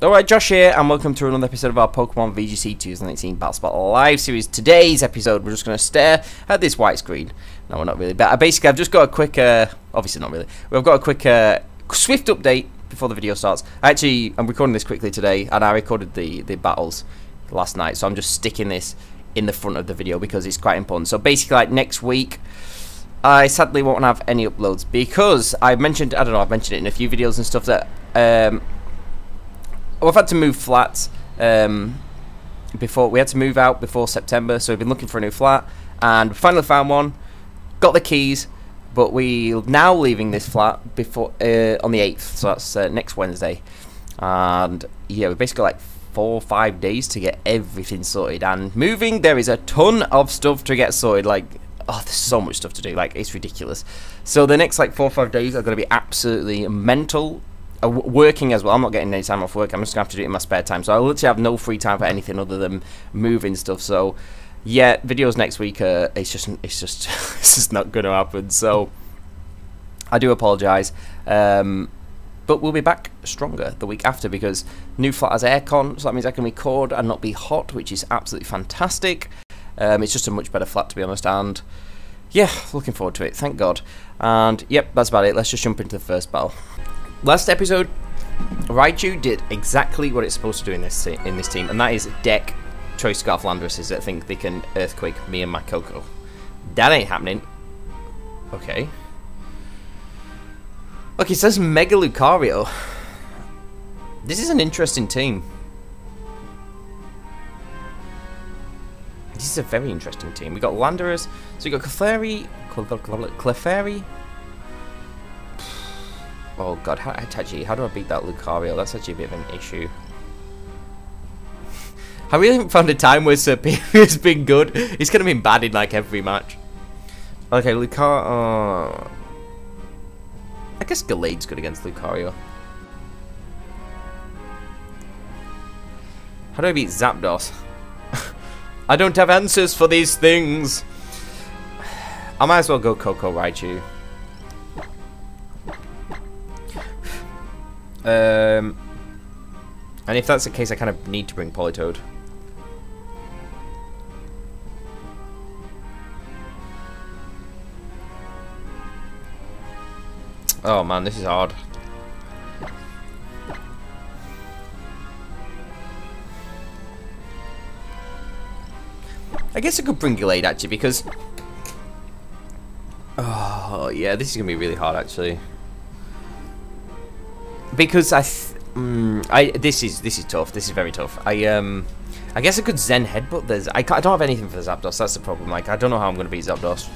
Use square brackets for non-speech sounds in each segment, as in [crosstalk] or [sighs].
Alright, Josh here, and welcome to another episode of our Pokemon VGC 2018 Battle Spot Live series. Today's episode, we're just going to stare at this white screen. No, we're not really, but uh, basically I've just got a quick, uh, obviously not really, we've got a quick, uh, swift update before the video starts. Actually, I'm recording this quickly today, and I recorded the, the battles last night, so I'm just sticking this in the front of the video because it's quite important. So basically, like next week, I sadly won't have any uploads because I've mentioned, I don't know, I've mentioned it in a few videos and stuff that, um, We've had to move flats um, before we had to move out before September, so we've been looking for a new flat, and finally found one. Got the keys, but we are now leaving this flat before uh, on the eighth, so that's uh, next Wednesday. And yeah, we basically like four or five days to get everything sorted. And moving, there is a ton of stuff to get sorted. Like, oh, there's so much stuff to do. Like, it's ridiculous. So the next like four or five days are going to be absolutely mental uh, working as well. I'm not getting any time off work. I'm just gonna have to do it in my spare time. So I literally have no free time for anything other than moving stuff. So yeah, videos next week. Uh, it's just it's just [laughs] it's just not gonna happen. So I do apologise. Um, but we'll be back stronger the week after because new flat has aircon, so that means I can record and not be hot, which is absolutely fantastic. Um, it's just a much better flat to be honest, and yeah, looking forward to it. Thank God. And yep, that's about it. Let's just jump into the first battle. Last episode, Raichu did exactly what it's supposed to do in this in this team, and that is deck Choice Scarf Landorus's that think they can Earthquake me and my Koko. That ain't happening. Okay. Okay, it says Mega Lucario. This is an interesting team. This is a very interesting team. We got Landorus, so we got Clefairy, Clefairy, Oh god, how, actually, how do I beat that Lucario? That's actually a bit of an issue. [laughs] I really haven't found a time where Serperior's [laughs] been good. He's of been bad in like every match. Okay, Lucario... Uh, I guess Gallade's good against Lucario. How do I beat Zapdos? [laughs] I don't have answers for these things. [sighs] I might as well go Koko Raichu. Um, and if that's the case, I kind of need to bring Politoed. Oh man, this is hard. I guess I could bring Gallade actually because... Oh yeah, this is going to be really hard actually because I, mm, I this is this is tough. This is very tough. I um, I guess I could Zen headbutt. There's I, I don't have anything for Zapdos. That's the problem. Like I don't know how I'm gonna beat Zapdos.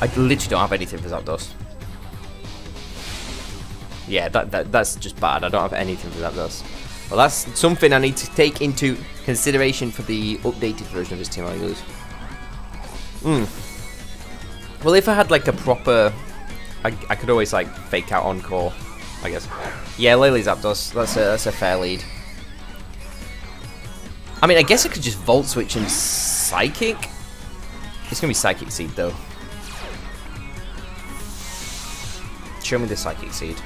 I literally don't have anything for Zapdos. Yeah, that, that that's just bad. I don't have anything for Zapdos. Well, that's something I need to take into consideration for the updated version of this team I use. Hmm. Well, if I had like a proper I, I could always like fake out Encore, I guess. Yeah, Lele Zapdos. That's a that's a fair lead. I mean, I guess I could just Volt Switch and Psychic. It's gonna be Psychic Seed though. Show me the Psychic Seed.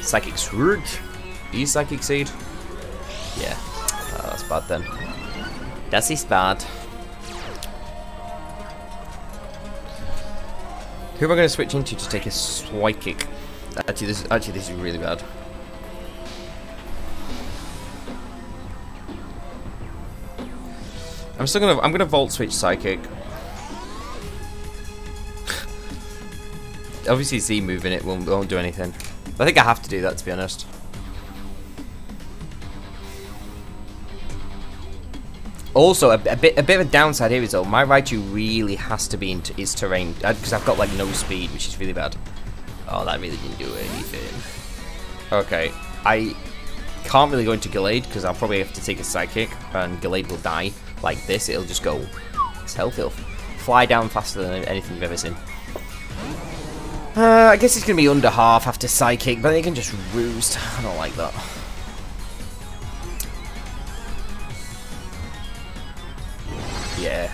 Psychic Surge. Is Psychic Seed? Yeah. Oh, that's bad then. Das ist bad. Who am I going to switch into to take a swipe kick? Actually, this actually this is really bad. I'm still gonna I'm gonna volt switch psychic. [laughs] Obviously, Z moving it won't won't do anything. I think I have to do that to be honest. Also, a, a, bit a bit of a downside here is though, my Raichu really has to be in its terrain because uh, I've got like no speed, which is really bad. Oh, that really didn't do anything. Okay, I can't really go into Gallade because I'll probably have to take a Psychic and Gallade will die like this. It'll just go, it's hell filth. Fly down faster than anything you've ever seen. Uh, I guess it's going to be under half after Psychic, but they can just roost. I don't like that. Yeah.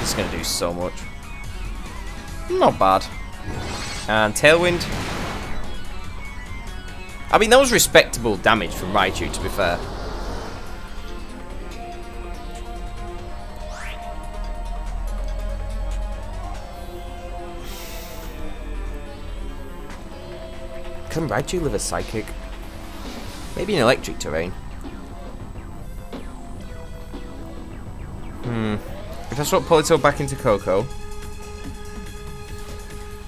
It's going to do so much. Not bad. And Tailwind. I mean, that was respectable damage from Raichu, to be fair. Can Raichu live a Psychic? Maybe an Electric Terrain. Hmm. If I swap Polito back into Koko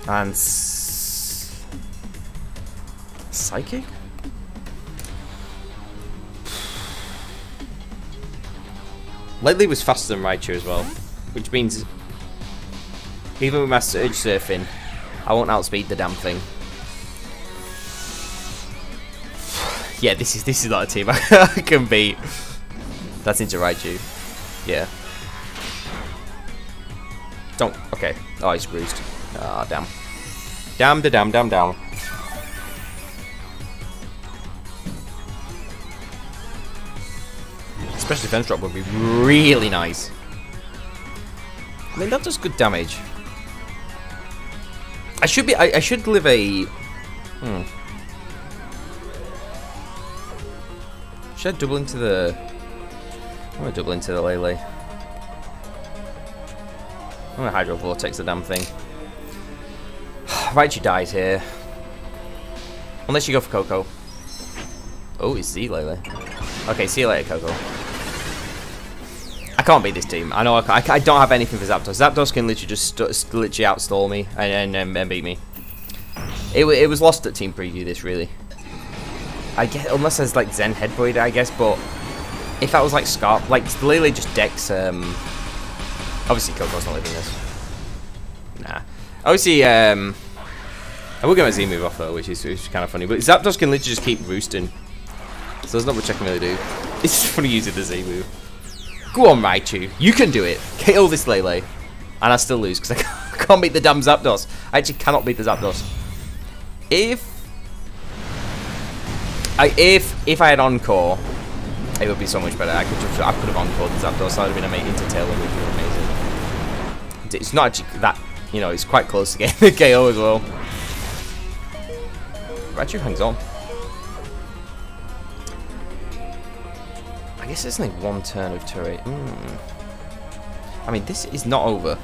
And... Psychic? Lately was faster than Raichu as well. Which means... Even with my Surge Surfing, I won't outspeed the damn thing. [sighs] yeah, this is this is not a team [laughs] I can beat. That's into Raichu. Yeah. Oh, he's bruised. Ah, oh, damn. Damn, da, damn, damn, damn. Special defense drop would be really nice. I mean, that does good damage. I should be. I, I should live a. Hmm. Should I double into the... I'm gonna double into the Lele. I'm gonna Hydro Vortex the damn thing. [sighs] Raichu dies here. Unless you go for Koko. Oh, it's Z Lele. Okay, see you later, Koko. I can't beat this team. I know I, I, I don't have anything for Zapdos. Zapdos can literally just literally outstall me and, and, and beat me. It, it was lost at team preview, this, really. I guess, unless there's like Zen Headbutt, I guess, but if that was like Scarp, like Lele just decks, um, obviously Koko's not living this. Nah. Obviously, um, I will get my Z move off though, which is, which is kind of funny, but Zapdos can literally just keep roosting. So there's not much I can really do. [laughs] It's just funny using the Z move. Go on, Raichu. You can do it. Kill this Lele. And I still lose because I [laughs] can't beat the damn Zapdos. I actually cannot beat the Zapdos. If I, if if I had encore, it would be so much better. I could just, I could have encored the Zapdos. That would have been amazing would be amazing. It's not actually that you know. It's quite close to getting the KO as well. Raichu hangs on. I guess there's only one turn of turret. Mm. I mean, this is not over.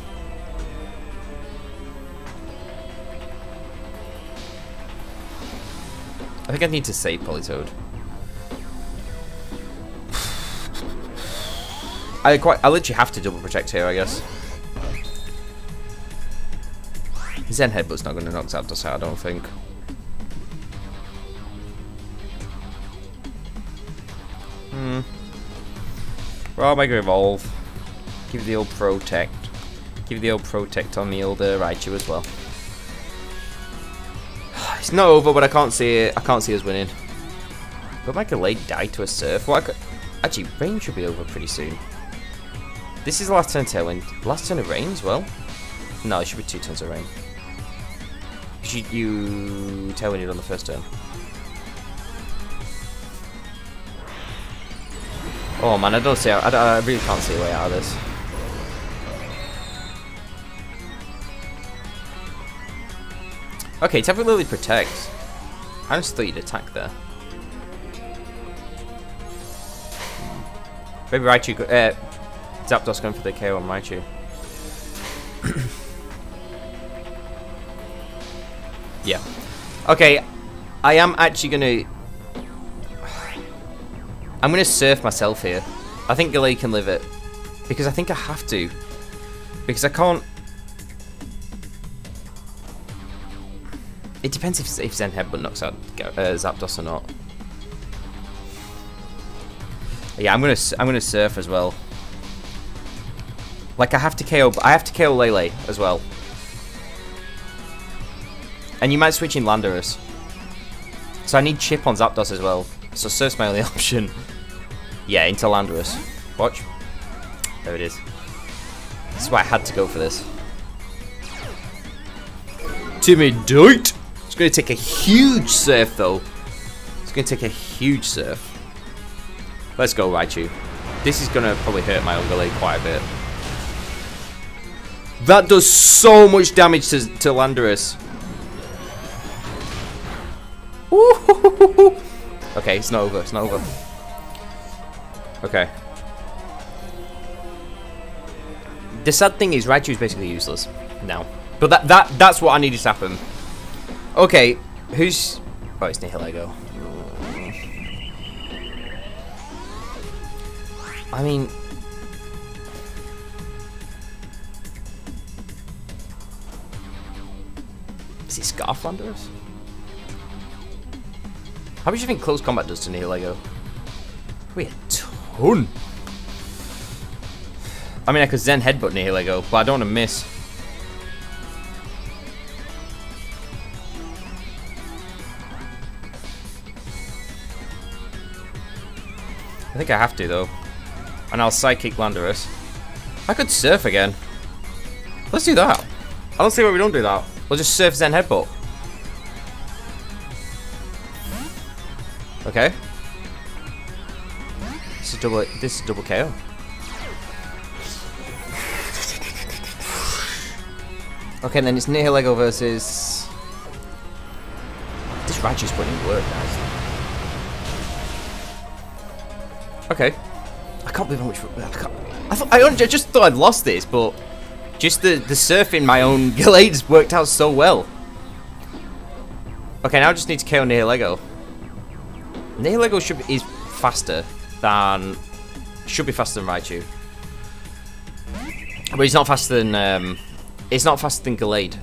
I think I need to save Politoed. [sighs] I quite, I literally have to double protect here, I guess. Zen Headbutt's not going to knock Zapdos out, I don't think. Hmm. Well, Mega Evolve. Give the old Protect. Give the old Protect on the old uh, Raichu as well. [sighs] It's not over, but I can't see it. I can't see us winning. But Michael Lade died to a surf. Well, actually, rain should be over pretty soon. This is the last turn of Tailwind. Last turn of rain as well? No, it should be two turns of rain. You, tell you Tailwinded on the first turn. Oh man, I don't see. I, I really can't see a way out of this. Okay, Tapu Lele protects. I just thought you'd attack there. Maybe Raichu, uh, Zapdos going for the KO on Raichu. [clears throat] yeah. Okay, I am actually gonna... I'm gonna surf myself here. I think Gallade can live it. Because I think I have to. Because I can't It depends if, if Zen Headbutt knocks out uh, Zapdos or not. Yeah, I'm gonna I'm gonna surf as well. Like I have to KO, I have to KO Lele as well. And you might switch in Landorus. So I need chip on Zapdos as well. So surf's my only [laughs] option. Yeah, into Landorus. Watch. There it is. That's why I had to go for this. Timidate! It's going to take a huge surf, though. It's going to take a huge surf. Let's go, Raichu. This is going to probably hurt my Ungolade quite a bit. That does so much damage to, to Landorus. Okay, it's not over. It's not over. Okay. The sad thing is, Raichu is basically useless now. But that that that's what I needed to happen. Okay, who's? Oh, it's Nihilego. I mean, is it Scarflanders? How much do you think close combat does to Nihilego? Probably a ton. I mean, I could Zen headbutt Nihilego, but I don't want to miss. I think I have to, though. And I'll Psychic Landorus. I could Surf again. Let's do that. I don't see why we don't do that. We'll just Surf Zen Headbutt. Okay. This is double. This is double KO. Okay, and then it's Nihilego versus. This putting in work, guys. Okay. I can't believe how much. I, I thought I, just thought I'd lost this, but just the the surfing my own [laughs] Gallades worked out so well. Okay, now I just need to KO Nihilego. Nihilego should be, is faster than should be faster than Raichu, but he's not faster than um, it's not faster than Gallade.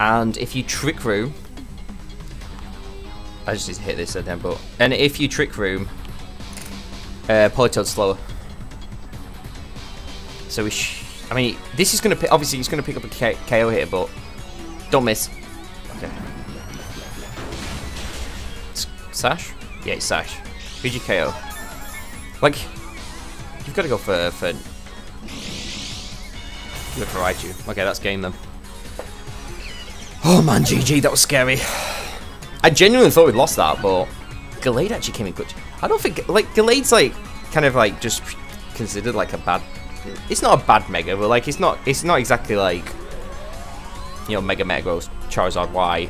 And if you Trick Room, I just need to hit this then, but and if you Trick Room, uh, Politoed's slower. So we I mean, this is going to obviously he's going to pick up a K KO here, but don't miss. Sash? Yeah, it's Sash. Who'd you KO? Like, you've got to go for for. Go for Raichu. Okay, that's game then. Oh man, GG, that was scary. I genuinely thought we'd lost that, but Gallade actually came in good. I don't think like Gallade's like kind of like just considered like a bad. It's not a bad Mega, but like it's not it's not exactly like you know Mega Metagross, Charizard Y,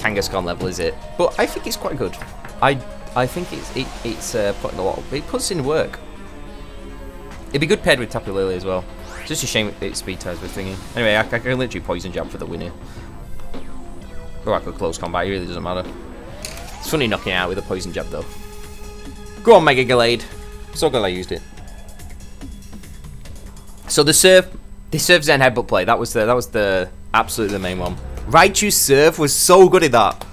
Kangaskhan level, is it? But I think it's quite good. I I think it's it, it's uh, putting a lot. Of, it puts in work. It'd be good paired with Tapu Lele as well. Just a shame it's speed ties with thingy. Anyway, I, I can literally poison jab for the win here. Or I could close combat. It really doesn't matter. It's funny knocking out with a poison jab though. Go on, Mega Gallade. So glad I used it. So the serve, the serve Zen headbutt play. That was the that was the absolutely the main one. Raichu's serve was so good at that.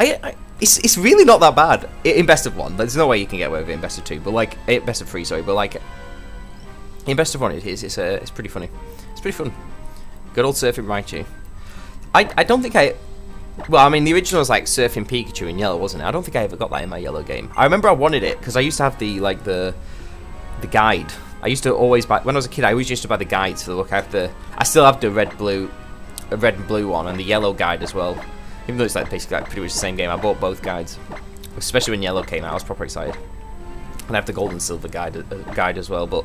I, I, it's it's really not that bad in best of one. There's no way you can get away with it in best of two, but like in best of three, sorry, but like in best of one, it is. It's uh, it's pretty funny. It's pretty fun. Good old surfing Raichu. I I don't think I well, I mean, the original was like Surfing Pikachu in yellow, wasn't it? I don't think I ever got that in my yellow game. I remember I wanted it because I used to have the like the the guide. I used to always buy when I was a kid. I always used to buy the guides for the look. I have the I still have the red blue, a red and blue one, and the yellow guide as well. Even though it's like basically like pretty much the same game, I bought both guides. Especially when yellow came out, I was proper excited. And I have the gold and silver guide uh, guide as well. But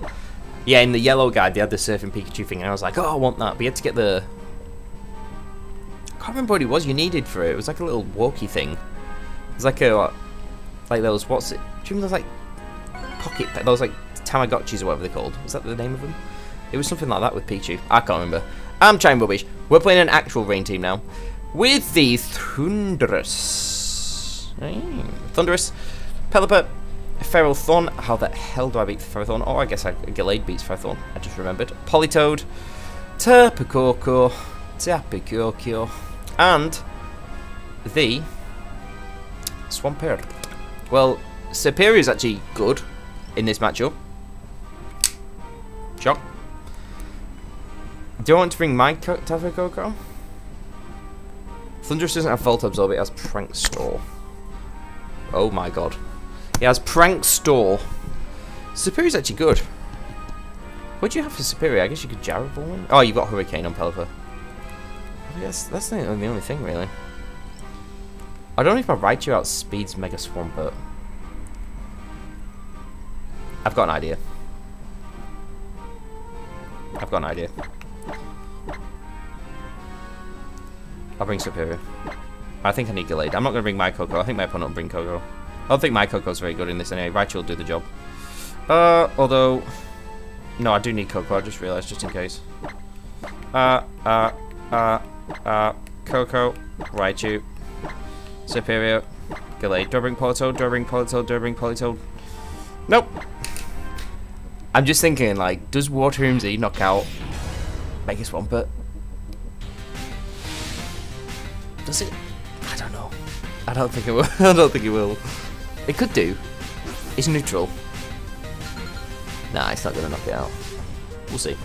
yeah, in the yellow guide they had the Surfing Pikachu thing, and I was like, oh, I want that. But you had to get the I can't remember what it was you needed for it. It was like a little walkie thing. It was like a, like those, what's it? Do you remember those like pocket, those like Tamagotchis or whatever they're called? Was that the name of them? It was something like that with Pichu. I can't remember. I'm trying rubbish. We're playing an actual rain team now. With the Thundurus. Thundurus, Pelipper, Ferrothorn. How the hell do I beat Ferrothorn? Oh, I guess I, Gallade beats Ferrothorn. I just remembered. Politoed, Tapu Koko, Terpicorcio, and the Swampert. Well, Serperior is actually good in this matchup. Shock. Do you want to bring my Tapu Thundurus doesn't have Volt Absorb, it has Prankster. Oh my god. It has Prankster. Serperior's actually good. What do you have for Serperior? I guess you could Jarable one? Oh, you've got Hurricane on Pelipper. I guess that's the only thing, really. I don't know if my Raichu outspeeds Mega Swampert. I've got an idea. I've got an idea. I'll bring Serperior. I think I need Gallade. I'm not going to bring my Koko. I think my opponent will bring Koko. I don't think my Koko's very good in this anyway. Raichu will do the job. Uh, although... No, I do need Koko. I just realised, just in case. Uh, uh, uh, uh, Koko, Raichu, Serperior, Gallade. Do I bring Politoed? Do I bring Politoed? Do I bring Politoed? Nope. I'm just thinking, like, does Water Z knock out Mega Swampert? Does it? I don't know. I don't think it will. [laughs] I don't think it will. It could do. It's neutral. Nah, it's not going to knock it out. We'll see.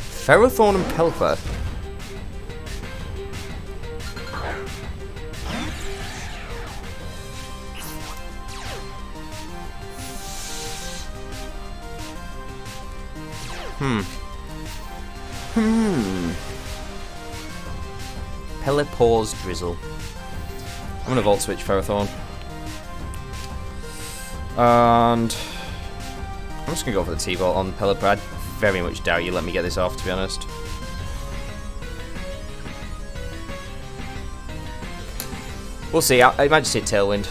Ferrothorn and Pelipper. Hmm. Hmm. Pelipper's Drizzle. I'm gonna Volt Switch Ferrothorn. And I'm just gonna go for the T-Volt on Pelipper. I very much doubt you let me get this off, to be honest. We'll see. I, I might just say Tailwind.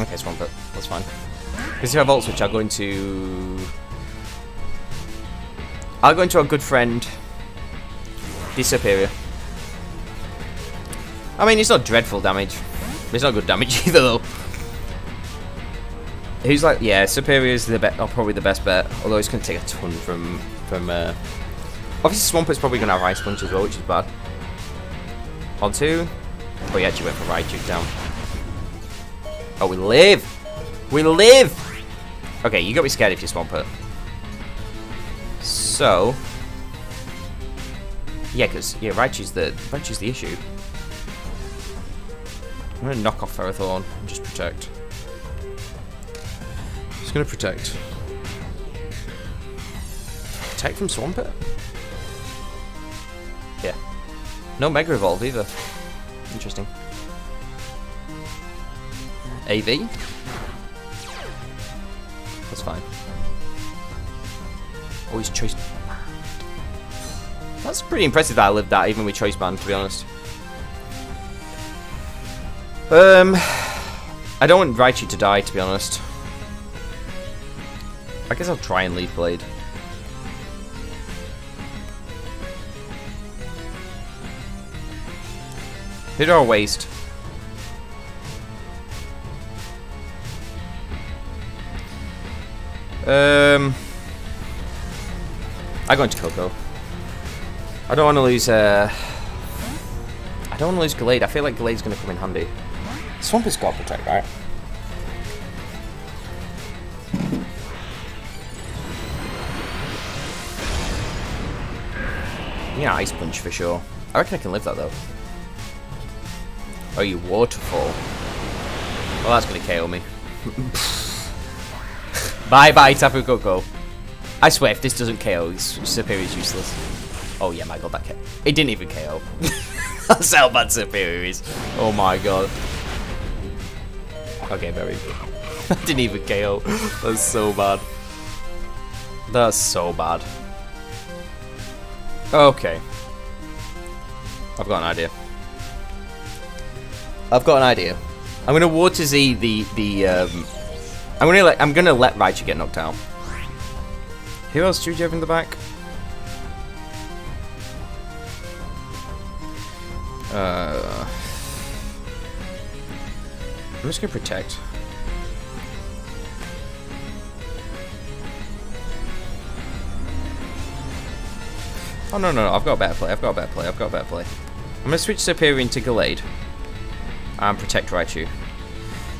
Okay, Swampert. That's fine. Because if I Volt Switch, I'll go into... I'll go into our good friend, the Serperior. I mean, it's not dreadful damage. It's not good damage [laughs] either, though. Who's like, yeah, Serperior is the bet, oh, probably the best bet. Although it's going to take a ton from, from. Uh... Obviously, Swampert's probably going to have Ice Punch as well, which is bad. On two. Oh, he actually went for Raichu down. Oh, we live! We live! Okay, you got me scared if you Swampert. So, yeah, because yeah, Raichu's the Raichu's the issue. I'm gonna knock off Ferrothorn and just protect. Just gonna protect. Protect from Swampert? Yeah. No Mega Evolve either. Interesting. AV? That's fine. Always choice. That's pretty impressive that I lived that even with choice band, to be honest. Um, I don't want Raichu to die, to be honest. I guess I'll try and Leaf Blade. Hit our waste. Um, I go into Koko. I don't want to lose. Uh, I don't want to lose Gallade. I feel like Gallade's going to come in handy. Swamp is got protect, right? Yeah, Ice Punch for sure. I reckon I can live that though. Oh, you Waterfall. Well, that's going to KO me. [laughs] bye bye, Tapu Koko. I swear, if this doesn't KO, Serperior is useless. Oh yeah, my god, that KO. It didn't even KO. [laughs] That's how bad Serperior is. Oh my god. Okay, very good. [laughs] Didn't even KO. That's so bad. That's so bad. Okay. I've got an idea. I've got an idea. I'm gonna water Z the the um I'm gonna let I'm gonna let Raichu get knocked out. Who else do you have in the back? Uh I'm just gonna protect. Oh no no no, I've got better play, I've got better play, I've got better play. I'm gonna switch Serperior into Gallade. And protect Raichu.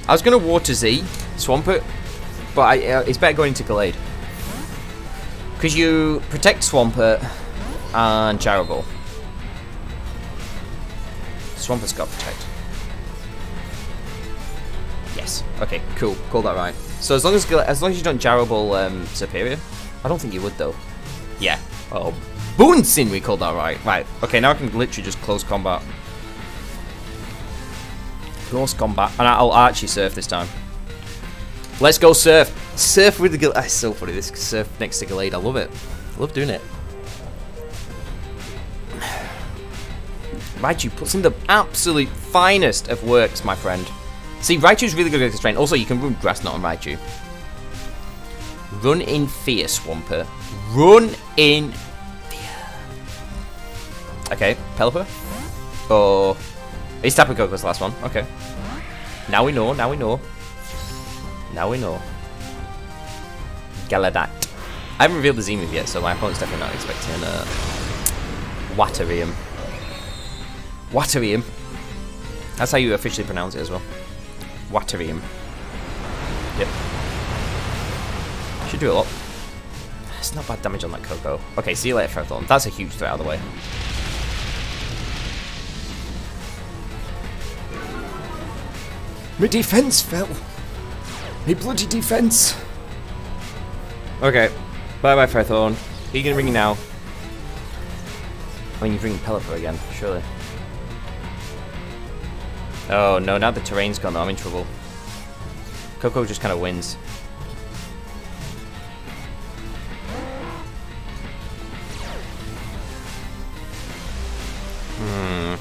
I was gonna Water Z, Swampert, but I, uh, it's better going into Gallade. Because you protect Swampert and Gyro Ball. Swampert's got protect. Yes. Okay. Cool. Call that right. So as long as as long as you don't Jarable um, Serperior, I don't think you would though. Yeah. Oh, Boonsin, we called that right. Right. Okay. Now I can literally just close combat. Close combat, and I'll, actually surf this time. Let's go surf. Surf with the Gallade. That's so funny. This surf next to Gallade. I love it. I love doing it. Raichu puts in the absolute finest of works, my friend. See, Raichu's really good at this train. Also, you can run Grass Knot on Raichu. Run in fear, Swampert. Run in fear. Okay, Pelipper. Oh, it's Tapu Koko's last one. Okay. Now we know, now we know. Now we know. Galadat. I haven't revealed the Z move yet, so my opponent's definitely not expecting uh, Waterium. Waterium. That's how you officially pronounce it as well. Waterium. Yep. Should do a lot. It's not bad damage on that Koko. Okay, see you later, Ferrothorn. That's a huge threat out of the way. My defense fell. My bloody defense. Okay. Bye bye, Ferrothorn. Who are you gonna bring now? When you bring Pelipper again, surely. Oh no, now the terrain's gone though, I'm in trouble. Koko just kind of wins. Hmm.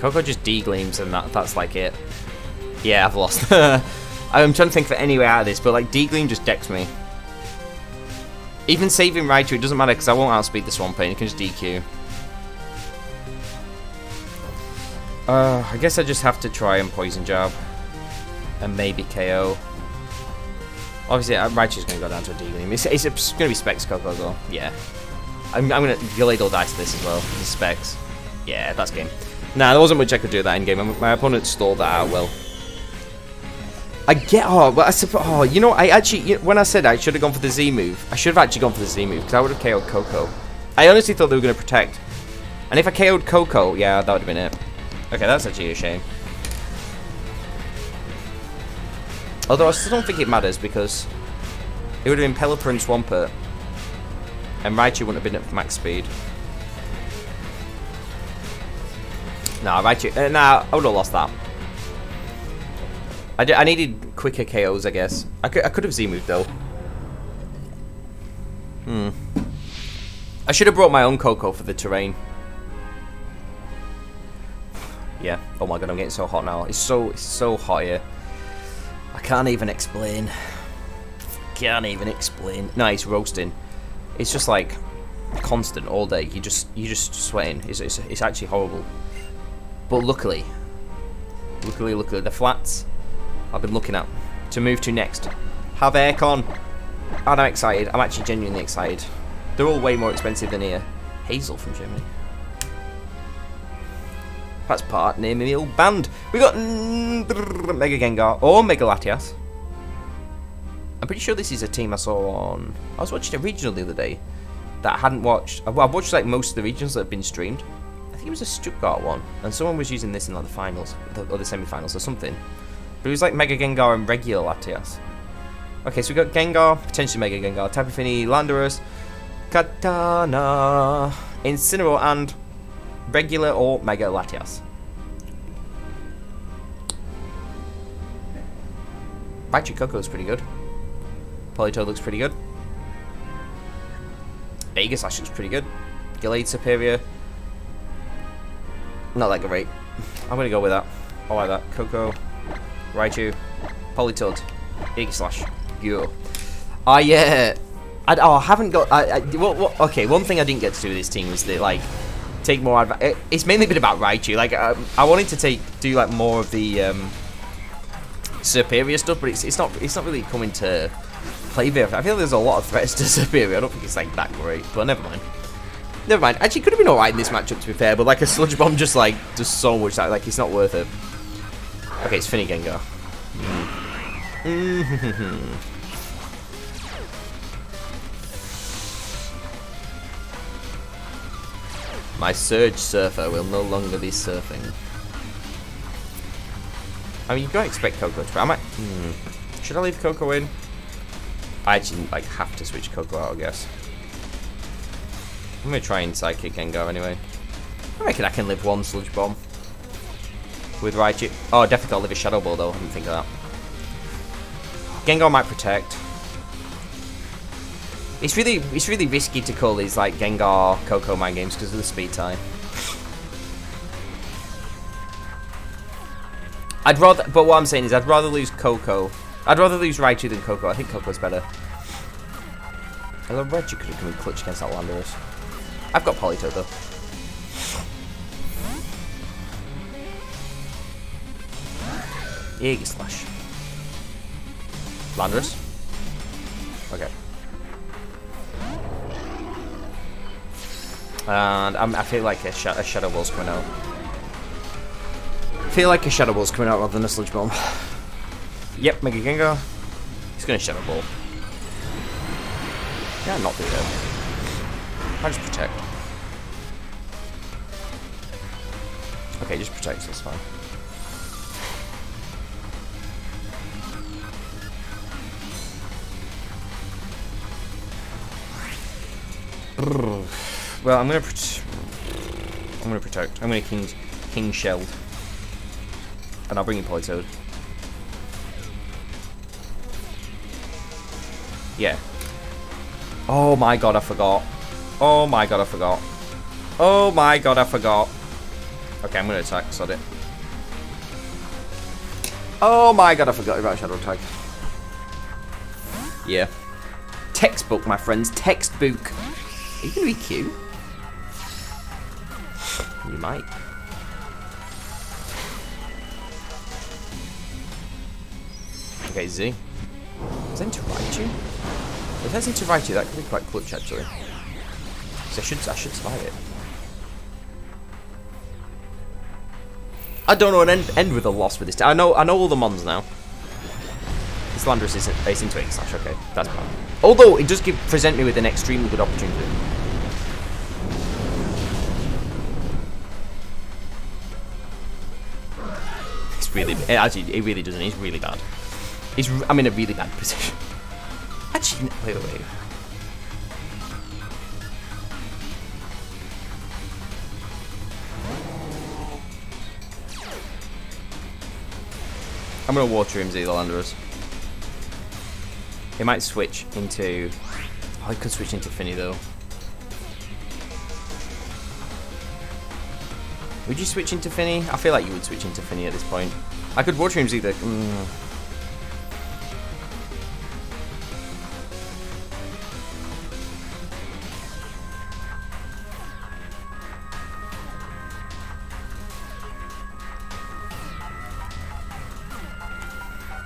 Koko just D-gleams and that, that's like it. Yeah, I've lost. [laughs] I'm trying to think for any way out of this, but like D-gleam just decks me. Even saving Raichu, it doesn't matter because I won't outspeed the Swampert, it can just DQ. Uh, I guess I just have to try and Poison Jab. And maybe KO. Obviously, uh, Raichu's going to go down to a D-Gleam. It's, it's, it's going to be Specs Koko as well. Yeah. I'm, I'm going to Gallade Dice this as well. The Specs. Yeah, that's game. Nah, there wasn't much I could do that in game. My opponent stalled that out well. I get oh, but I suppose oh, you know, I actually when I said I should have gone for the Z move, I should have actually gone for the Z move because I would have KO'd Koko. I honestly thought they were going to protect, and if I KO'd Koko, yeah, that would have been it. Okay, that's actually a shame. Although I still don't think it matters because it would have been Pelipper and Swampert, and Raichu wouldn't have been at max speed. Nah, Raichu, uh, nah, I would have lost that. I, I needed quicker KOs, I guess. I could, I could have Z-moved, though. Hmm. I should have brought my own Koko for the terrain. Yeah. Oh my god, I'm getting so hot now. It's so, it's so hot here. I can't even explain. Can't even explain. No, it's roasting. It's just like constant all day. You just, you just sweating. It's, it's, it's actually horrible. But luckily, luckily, luckily, the flats I've been looking at to move to next. Have aircon. Oh, and I'm excited. I'm actually genuinely excited. They're all way more expensive than here. Hazel from Germany. That's part name of the old band. We got Mega Gengar or Mega Latias. I'm pretty sure this is a team I saw on. I was watching a regional the other day that I hadn't watched. I've watched like most of the regions that have been streamed. I think it was a Stuttgart one, and someone was using this in like the finals or the semi-finals or something. But was like Mega Gengar and regular Latias. Okay, so we got Gengar, potentially Mega Gengar, Tapu Fini, Landorus, Kartana, Incineroar, and regular or Mega Latias. Raichu Koko is pretty good. Politoed looks pretty good. Aegislash looks pretty good. Gallade Serperior. Not that great. I'm gonna go with that. I like that. Koko. Raichu, Politoed, Slash, Go. I uh, I, oh, I haven't got. I, I what, what, okay, one thing I didn't get to do with this team was that like take more. Adva it's mainly been about Raichu. Like I, I wanted to take do like more of the um, Serperior stuff, but it's it's not it's not really coming to play there. I feel there's a lot of threats to [laughs] Serperior. I don't think it's like that great, but never mind. Never mind. Actually, could have been alright in this matchup to be fair, but like a sludge bomb just like does so much that like it's not worth it. Okay, it's Fini Gengar. [laughs] My Surge Surfer will no longer be surfing. I mean, you don't expect Koko to... I might... Hmm, should I leave Koko in? I actually, like, have to switch Koko out, I guess. I'm to try and Psychic Gengar anyway. I reckon I can live one Sludge Bomb with Raichu. Oh, definitely got live a Shadow Ball though. I didn't think of that. Gengar might protect. It's really it's really risky to call these like Gengar Koko mind games because of the speed tie. I'd rather, but what I'm saying is I'd rather lose Koko. I'd rather lose Raichu than Koko. I think Koko's better. Hello, Raichu could have come in clutch against that Landorus. I've got Politoed though. Aegislash. Landorus. Okay. And I'm, I feel like a, sh a Shadow Ball's coming out. I feel like a Shadow Ball's coming out rather than a Sludge Bomb. yep, Mega Gengar. He's gonna Shadow Ball. Yeah, not the dead. I just protect. Okay, just protect, that's fine. Well, I'm gonna I'm gonna protect. I'm gonna king king shelled, and I'll bring in Politoed. Yeah. Oh my god, I forgot. Oh my god, I forgot. Oh my god, I forgot. Okay, I'm gonna attack. Sod it. Oh my god, I forgot about Shadow Tag. Yeah. Textbook, my friends. Textbook. Are you gonna be cute? You might. Okay, Z. Is that into Raichu? If that's into Raichu, that could be quite clutch actually. I should I should survive it. I don't know an end, end with a loss with this. I know I know all the mons now. This Landorus isn't it's into slash, okay. That's bad. Although it does give present me with an extremely good opportunity. Really it actually it really doesn't, it's really bad. I'm in a really bad position. [laughs] Actually wait wait wait. I'm gonna water him, Zealanders. He might switch into. Oh, he could switch into Fini though. Would you switch into Fini? I feel like you would switch into Fini at this point. I could him either. Mm.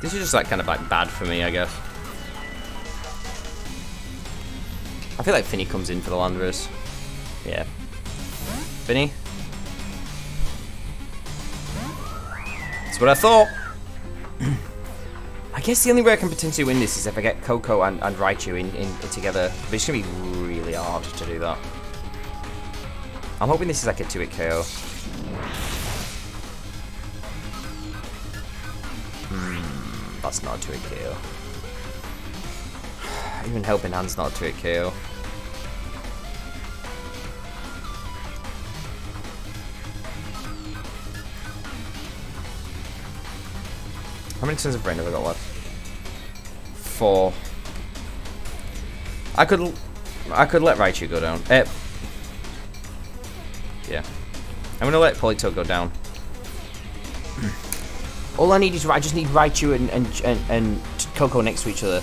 This is just like kind of like bad for me, I guess. I feel like Fini comes in for the Landorus. Yeah. Fini? That's what I thought. [clears throat] I guess the only way I can potentially win this is if I get Koko and, and Raichu in, in, in together. But it's going to be really hard to do that. I'm hoping this is like a 2-hit KO. Hmm, that's not a 2-hit KO. [sighs] Even Helping Hand's not a 2-hit KO. How many tons of brain have I got left? Four. I could, I could let Raichu go down. Eh. Yeah. I'm gonna let Polito go down. [clears throat] All I need is I just need Raichu and and and, and Koko next to each other.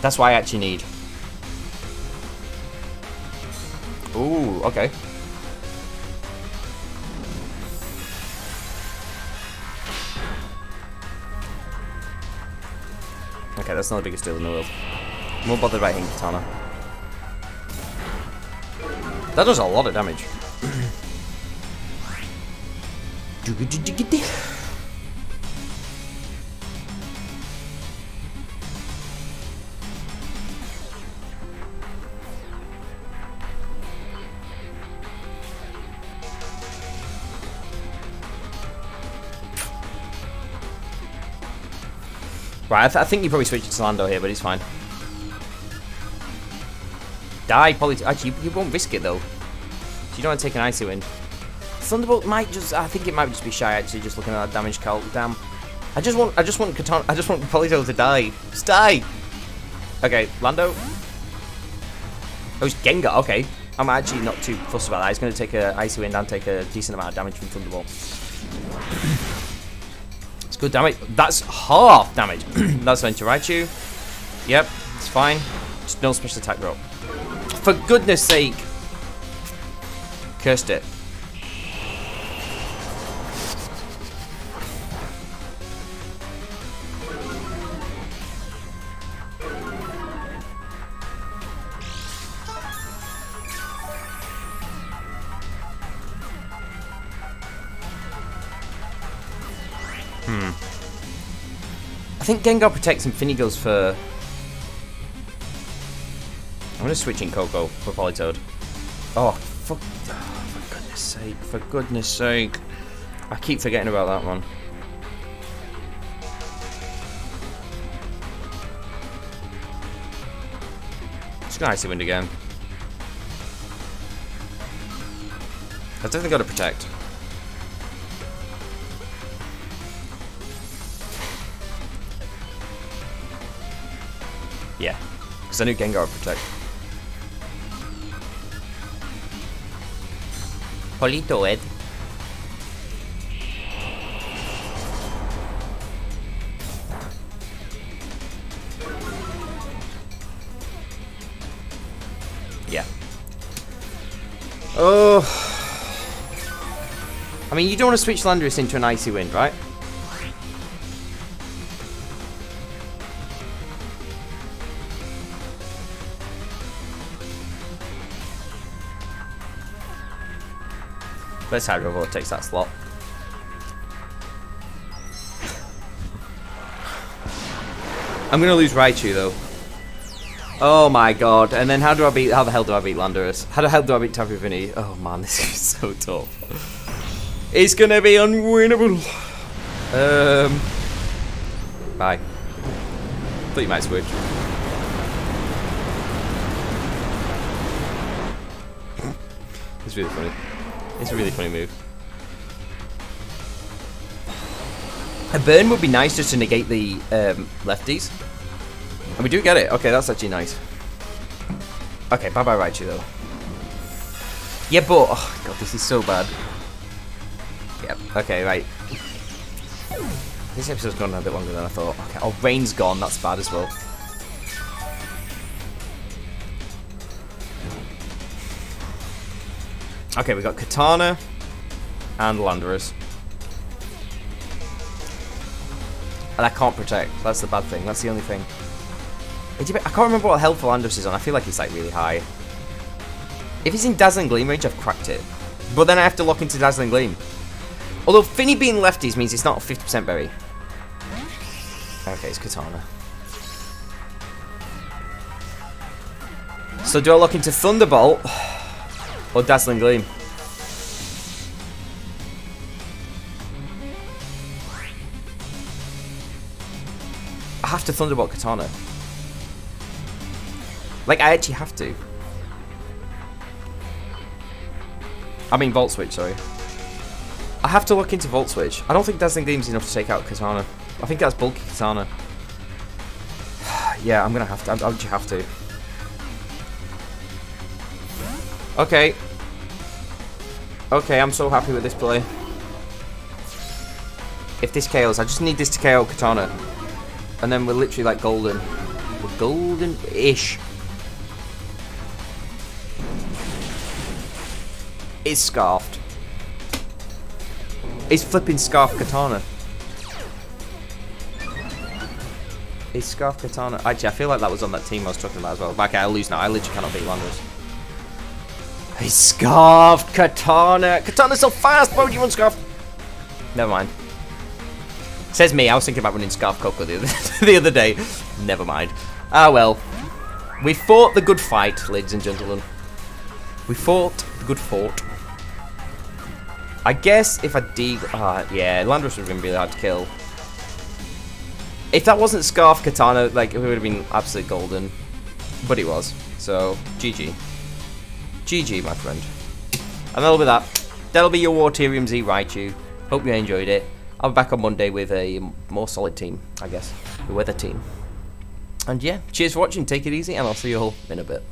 That's what I actually need. Ooh, okay. That's not the biggest deal in the world. I'm more bothered about hitting Kartana. That does a lot of damage. [clears throat] Right, I, th I think you probably switched to Lando here, but he's fine. Die, Poly. Actually, you, you, won't risk it though. So you don't want to take an icy wind. Thunderbolt might just. I think it might just be shy actually, just looking at that damage calc. Damn. I just want, I just want Kartana, I just want Polito to die. Just die! Okay, Lando. Oh, it's Gengar, okay. I'm actually not too fussed about that. He's going to take a Icy Wind and take a decent amount of damage from Thunderbolt. It's good damage. That's half damage. [clears throat] That's going to Raichu. Yep, it's fine. Just no special attack drop. For goodness sake. Cursed it. Hmm. I think Gengar protects and Fini for... I'm going to switch in Koko for Politoed. Oh, fuck. oh, for goodness sake, for goodness sake. I keep forgetting about that one. Just gonna Icy Wind again. I've definitely got to protect. Because I knew Gengar would protect. Politoed. Yeah. Oh. I mean, you don't want to switch Landorus into an Icy Wind, right? Let's Hydro Vortex that slot. I'm gonna lose Raichu though. Oh my god, and then how do I beat, how the hell do I beat Landorus? How the hell do I beat Tapu Fini? Oh man, [laughs] this is so tough. It's gonna be unwinnable. Um, bye. Thought you might switch. it's really funny. It's a really funny move. A burn would be nice just to negate the um, lefties. And we do get it. Okay, that's actually nice. Okay, bye-bye Raichu though. Yeah, but... Oh, God, this is so bad. Yep, okay, right. This episode's gone a bit longer than I thought. Okay, oh, rain's gone. That's bad as well. Okay, we got Kartana and Landorus. And I can't protect. That's the bad thing. That's the only thing. I can't remember what health Landorus is on. I feel like it's like really high. If he's in Dazzling Gleam range, I've cracked it. But then I have to lock into Dazzling Gleam. Although Fini being lefties means it's not a 50% berry. Okay, it's Kartana. So do I lock into Thunderbolt? Or Dazzling Gleam. I have to Thunderbolt Kartana. Like, I actually have to. I mean Volt Switch, sorry. I have to look into Volt Switch. I don't think Dazzling Gleam's enough to take out Kartana. I think that's bulky Kartana. [sighs] yeah, I'm gonna have to. I'll just have to. Okay. Okay, I'm so happy with this play. If this KOs, I just need this to KO Kartana. And then we're literally like golden. We're golden-ish. It's scarfed. It's flipping scarf kartana. It's scarf kartana. Actually, I feel like that was on that team I was talking about as well. Okay, I'll lose now. I literally cannot beat Landorus. He's scarf kartana. Kartana's so fast. Why would you want scarf? Never mind. Says me. I was thinking about running scarf Koko the other, [laughs] the other day. Never mind. Ah well. We fought the good fight, ladies and gentlemen. We fought the good fought. I guess if I de... Uh, yeah, Landorus would have been really hard to kill. If that wasn't Scarf Kartana, like, it would have been absolute golden. But it was. So, GG. GG, my friend. And that'll be that. That'll be your War Waterium Z Raichu. Hope you enjoyed it. I'll be back on Monday with a more solid team, I guess, the weather team. And yeah, cheers for watching. Take it easy, and I'll see you all in a bit.